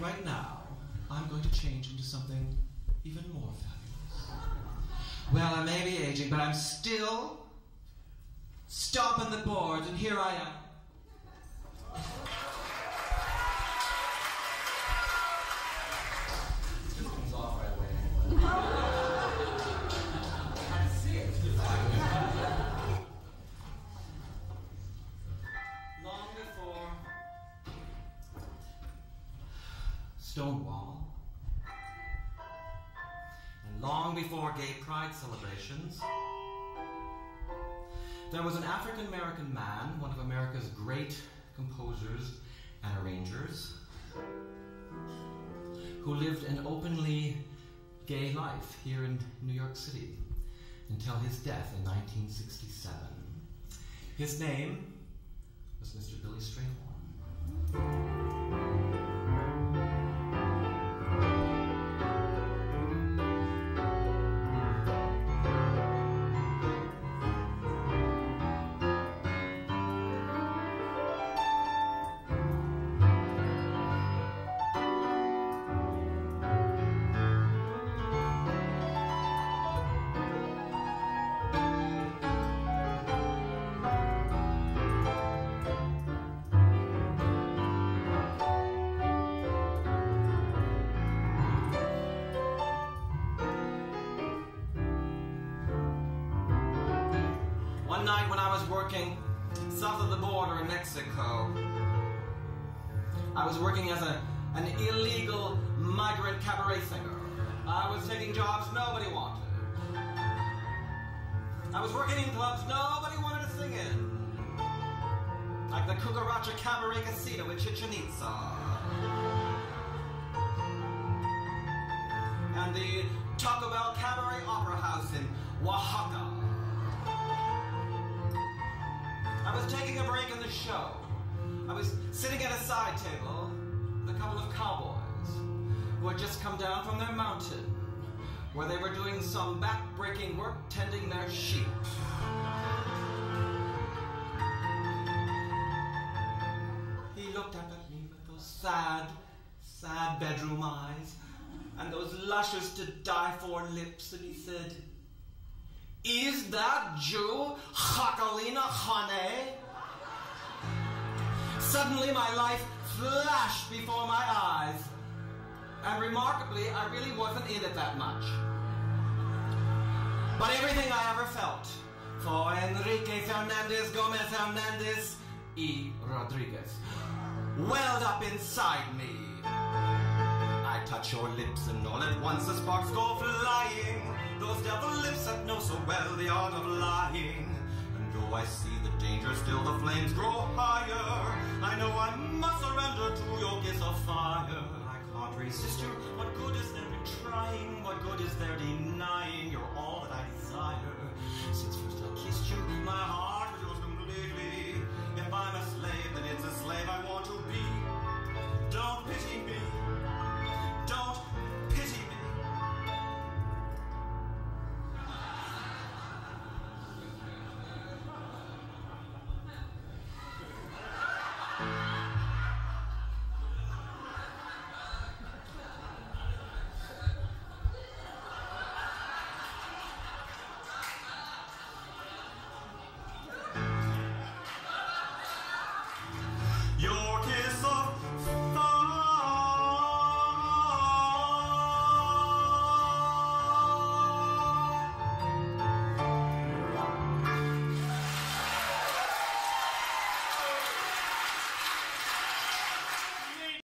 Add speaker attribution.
Speaker 1: right now, I'm going to change into something even more fabulous. Well, I may be aging, but I'm still stomping the boards, and here I am. Stonewall, and long before gay pride celebrations, there was an African American man, one of America's great composers and arrangers, who lived an openly gay life here in New York City until his death in 1967. His name was Mr. Billy Strayhorn. One night when I was working south of the border in Mexico, I was working as a, an illegal migrant cabaret singer. I was taking jobs nobody wanted. I was working in clubs nobody wanted to sing in. Like the Cucaracha Cabaret Casino in Chichen Itza. And the Taco Bell Cabaret Opera House in Oaxaca. I was taking a break in the show. I was sitting at a side table with a couple of cowboys who had just come down from their mountain where they were doing some back-breaking work tending their sheep. He looked up at me with those sad, sad bedroom eyes and those luscious to die for lips, and he said, is that Jew Jacqueline Jonée? Suddenly my life flashed before my eyes. And remarkably, I really wasn't in it that much. But everything I ever felt for Enrique Fernandez Gomez Hernandez y Rodriguez welled up inside me. Touch your lips and all at once the sparks go flying. Those devil lips that know so well the art of lying. And though I see the danger, still the flames grow higher. I know I must surrender to your kiss of fire. I can't resist you.